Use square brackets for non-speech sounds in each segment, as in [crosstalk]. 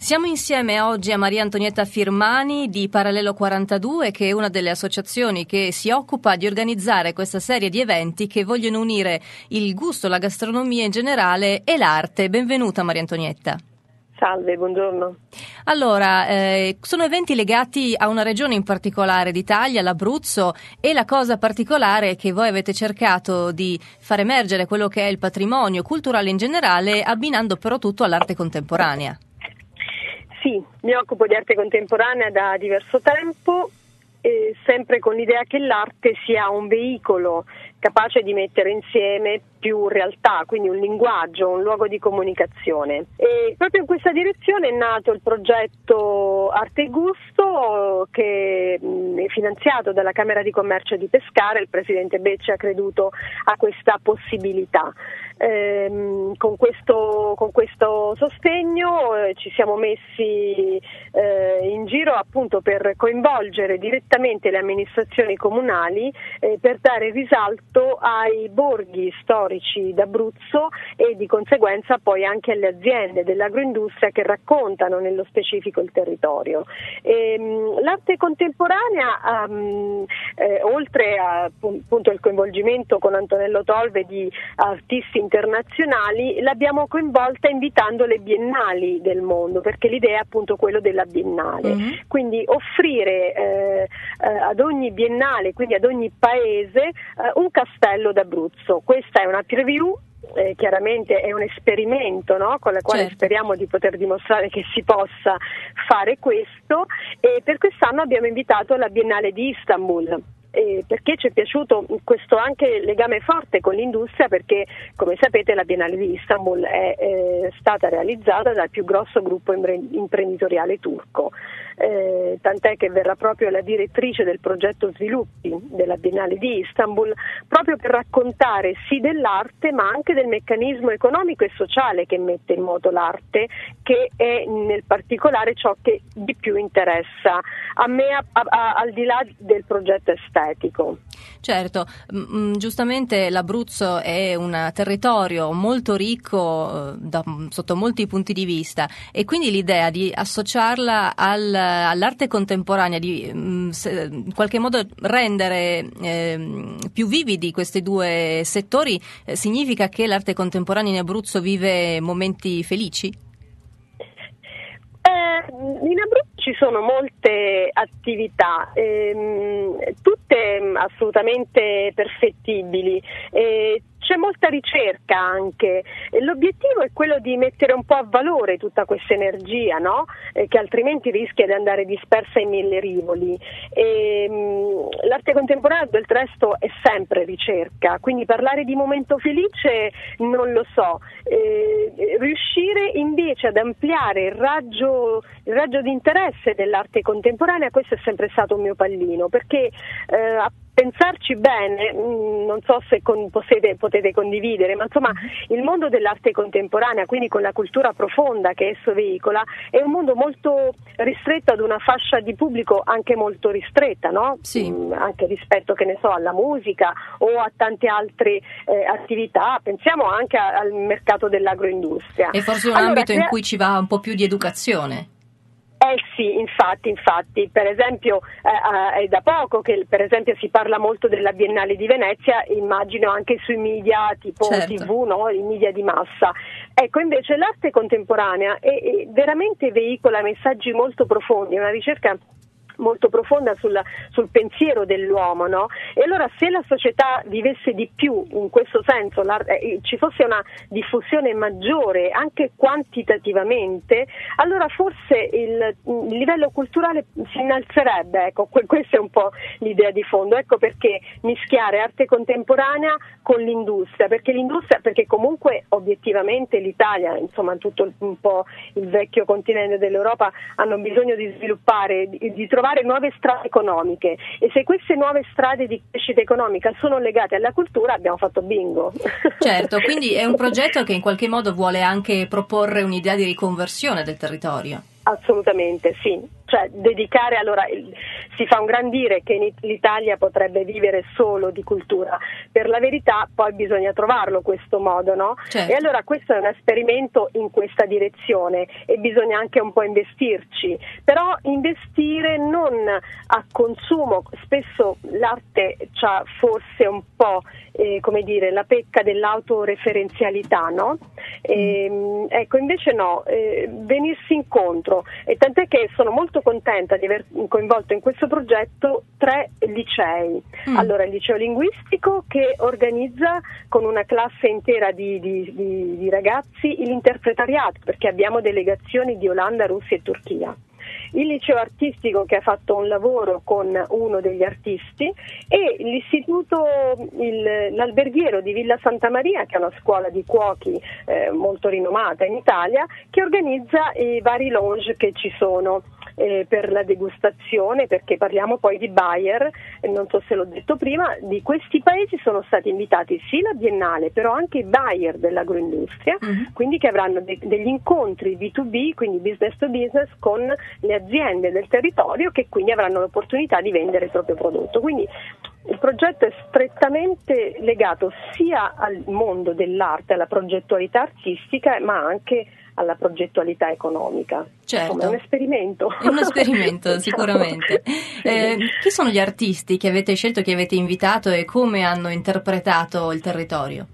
Siamo insieme oggi a Maria Antonietta Firmani di Parallelo 42, che è una delle associazioni che si occupa di organizzare questa serie di eventi che vogliono unire il gusto, la gastronomia in generale e l'arte. Benvenuta Maria Antonietta. Salve, buongiorno. Allora, eh, sono eventi legati a una regione in particolare d'Italia, l'Abruzzo, e la cosa particolare è che voi avete cercato di far emergere quello che è il patrimonio culturale in generale, abbinando però tutto all'arte contemporanea. Sì, mi occupo di arte contemporanea da diverso tempo, sempre con l'idea che l'arte sia un veicolo capace di mettere insieme più realtà, quindi un linguaggio, un luogo di comunicazione. E proprio in questa direzione è nato il progetto Arte e Gusto che è finanziato dalla Camera di Commercio di Pescara, il Presidente Becci ha creduto a questa possibilità. Ehm, con, questo, con, questo, sostegno eh, ci siamo messi eh, in giro appunto per coinvolgere direttamente le amministrazioni comunali eh, per dare risalto ai borghi storici d'Abruzzo e di conseguenza poi anche alle aziende dell'agroindustria che raccontano nello specifico il territorio. Ehm, l'arte contemporanea, um, eh, oltre al coinvolgimento con Antonello Tolve di artisti internazionali l'abbiamo coinvolta invitando le biennali del mondo, perché l'idea è appunto quello della biennale. Mm-hmm. Quindi offrire eh, eh, ad ogni biennale, quindi ad ogni paese, eh, un castello d'Abruzzo. Questa è una preview eh, chiaramente è un esperimento no? con il quale certo. speriamo di poter dimostrare che si possa fare questo e per quest'anno abbiamo invitato la Biennale di Istanbul eh, perché ci è piaciuto questo anche legame forte con l'industria perché come sapete la Biennale di Istanbul è eh, stata realizzata dal più grosso gruppo imprenditoriale turco eh, tant'è che verrà proprio la direttrice del progetto sviluppi della Biennale di Istanbul, proprio per raccontare sì dell'arte ma anche del meccanismo economico e sociale che mette in moto l'arte, che è nel particolare ciò che di più interessa a me a, a, al di là del progetto estetico. Certo, mm, giustamente l'Abruzzo è un territorio molto ricco eh, da, sotto molti punti di vista e quindi l'idea di associarla al, all'arte contemporanea, di mm, in qualche modo rendere eh, più vividi questi due settori, eh, significa che l'arte contemporanea in Abruzzo vive momenti felici? in Abruzzo ci sono molte attività, ehm, tutte assolutamente perfettibili. Eh, c'è molta ricerca anche. L'obiettivo è quello di mettere un po' a valore tutta questa energia, no? eh, che altrimenti rischia di andare dispersa in mille rivoli. E, ehm, mh, l'arte contemporanea del resto è sempre ricerca, quindi parlare di momento felice non lo so. Eh, riuscire invece ad ampliare il raggio, il raggio di interesse dell'arte contemporanea, questo è sempre stato un mio pallino, perché eh, pensarci bene, mm, non so se con, potete, potete, condividere, ma insomma il mondo dell'arte contemporanea, quindi con la cultura profonda che esso veicola, è un mondo molto ristretto ad una fascia di pubblico anche molto ristretta, no? sì. mm, anche rispetto so, alla musica o a tante altre eh, attività, pensiamo anche a, al mercato dell'agroindustria. E forse un allora, ambito in cui ci va un po' più di educazione. Eh sì, infatti, infatti, per esempio eh, eh, è da poco che per esempio si parla molto della Biennale di Venezia, immagino anche sui media tipo certo. TV, no? i media di massa. Ecco, invece l'arte contemporanea è, è veramente veicola messaggi molto profondi, è una ricerca molto profonda sul, sul pensiero dell'uomo. No? E allora se la società vivesse di più in questo senso, la, eh, ci fosse una diffusione maggiore anche quantitativamente, allora forse il, il livello culturale si innalzerebbe. Ecco, que, questa è un po' l'idea di fondo. Ecco perché mischiare arte contemporanea con l'industria, perché l'industria, perché comunque obiettivamente l'Italia, insomma tutto un po' il vecchio continente dell'Europa hanno bisogno di sviluppare, di, di trovare trovare nuove strade economiche e se queste nuove strade di crescita economica sono legate alla cultura abbiamo fatto bingo. [laughs] Certo, quindi è un progetto che in qualche modo vuole anche proporre un'idea di riconversione del territorio. Assolutamente, sì. cioè dedicare allora si fa un gran dire che l'Italia potrebbe vivere solo di cultura, per la verità poi bisogna trovarlo questo modo, no? Certo. E allora questo è un esperimento in questa direzione e bisogna anche un po' investirci, però investire non a consumo, spesso l'arte ha forse un po' eh, come dire, la pecca dell'autoreferenzialità, no? E, ehm, ecco, invece no, eh, venirsi incontro e tant'è che sono molto contenta di aver coinvolto in questo progetto tre licei. Mm. Allora, il liceo linguistico che organizza con una classe intera di, di, di, di ragazzi l'interpretariato, perché abbiamo delegazioni di Olanda, Russia e Turchia il liceo artistico che ha fatto un lavoro con uno degli artisti e l'istituto, il, l'alberghiero di Villa Santa Maria, che è una scuola di cuochi eh, molto rinomata in Italia, che organizza i vari lounge che ci sono eh, per la degustazione, perché parliamo poi di buyer, non so se l'ho detto prima, di questi paesi sono stati invitati sì la Biennale, però anche i buyer dell'agroindustria, uh-huh. quindi che avranno de- degli incontri B2B, quindi business to business, con le aziende del territorio che quindi avranno l'opportunità di vendere il proprio prodotto. Quindi il progetto è strettamente legato sia al mondo dell'arte, alla progettualità artistica, ma anche alla progettualità economica. Certo. Insomma, è un esperimento. È un esperimento, [laughs] sicuramente. Eh, chi sono gli artisti che avete scelto, che avete invitato e come hanno interpretato il territorio?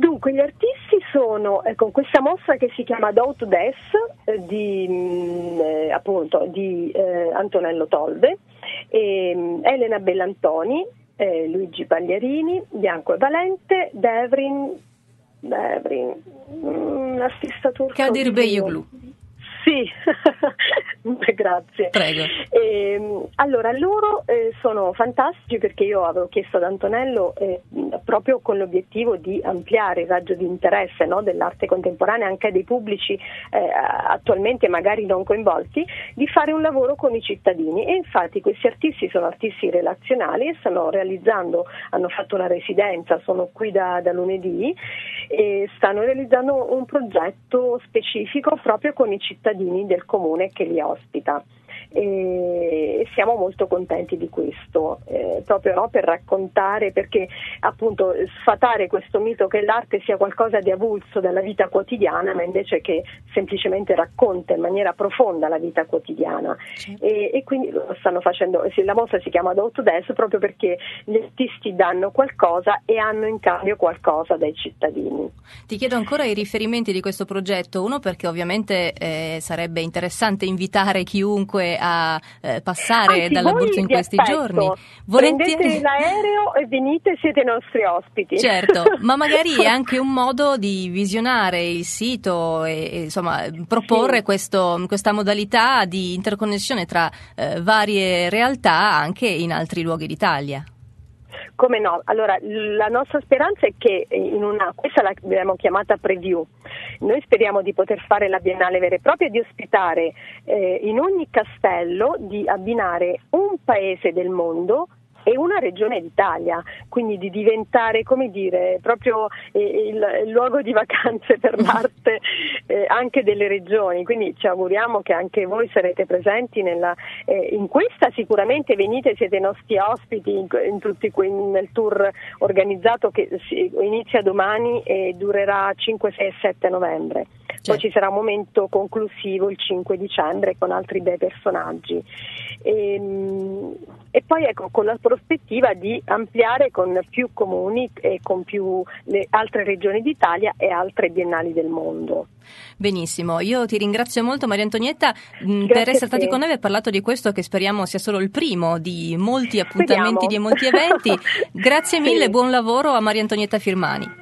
Dunque, gli artisti sono eh, con questa mostra che si chiama Doubt Des eh, di, mm, eh, appunto, di eh, Antonello Tolbe, mm, Elena Bellantoni, eh, Luigi Pagliarini, Bianco e Valente, Devrin, Kadir Beyoglu. Sì, [laughs] grazie. Prego. E, ehm, allora, loro eh, sono fantastici perché io avevo chiesto ad Antonello eh, proprio con l'obiettivo di ampliare il raggio di interesse no, dell'arte contemporanea anche dei pubblici eh, attualmente magari non coinvolti, di fare un lavoro con i cittadini e infatti questi artisti sono artisti relazionali e stanno realizzando, hanno fatto una residenza, sono qui da, da lunedì e stanno realizzando un progetto specifico proprio con i cittadini del comune che li ospita e siamo molto contenti di questo, eh, proprio no, per raccontare, perché appunto sfatare questo mito che l'arte sia qualcosa di avulso dalla vita quotidiana, ma invece che semplicemente racconta in maniera profonda la vita quotidiana. E, e, quindi lo stanno facendo, la mostra si chiama Dot Des proprio perché gli artisti danno qualcosa e hanno in cambio qualcosa dai cittadini. Ti chiedo ancora i riferimenti di questo progetto, uno perché ovviamente eh, sarebbe interessante invitare chiunque a eh, passare Anzi, dall'Abruzzo in questi aspetto. giorni. Volentieri... Prendete l'aereo e venite, siete i nostri ospiti. Certo, [laughs] ma magari è anche un modo di visionare il sito e, e insomma proporre sì. questo, questa modalità di interconnessione tra eh, varie realtà anche in altri luoghi d'Italia. Come no? Allora, la nostra speranza è che in una, questa l'abbiamo chiamata preview, noi speriamo di poter fare la biennale vera e propria, di ospitare eh, in ogni castello, di abbinare un paese del mondo e una regione d'Italia, quindi di diventare, come dire, proprio eh, il, il luogo di vacanze per [laughs] l'arte eh, anche delle regioni. Quindi ci auguriamo che anche voi sarete presenti nella, eh, in questa, sicuramente venite, siete i nostri ospiti in, in tutti que- nel tour organizzato che si, inizia domani e durerà 5, 6 e 7 novembre. Poi ci sarà un momento conclusivo il 5 dicembre con altri bei personaggi. E, ehm, e poi ecco, con la prospettiva di ampliare con più comuni e con più le altre regioni d'Italia e altre biennali del mondo. Benissimo, io ti ringrazio molto Maria Antonietta mm, per essere stati con noi e aver parlato di questo che speriamo sia solo il primo di molti appuntamenti, speriamo. di molti eventi. [laughs] Grazie mille, sì. buon lavoro a Maria Antonietta Firmani.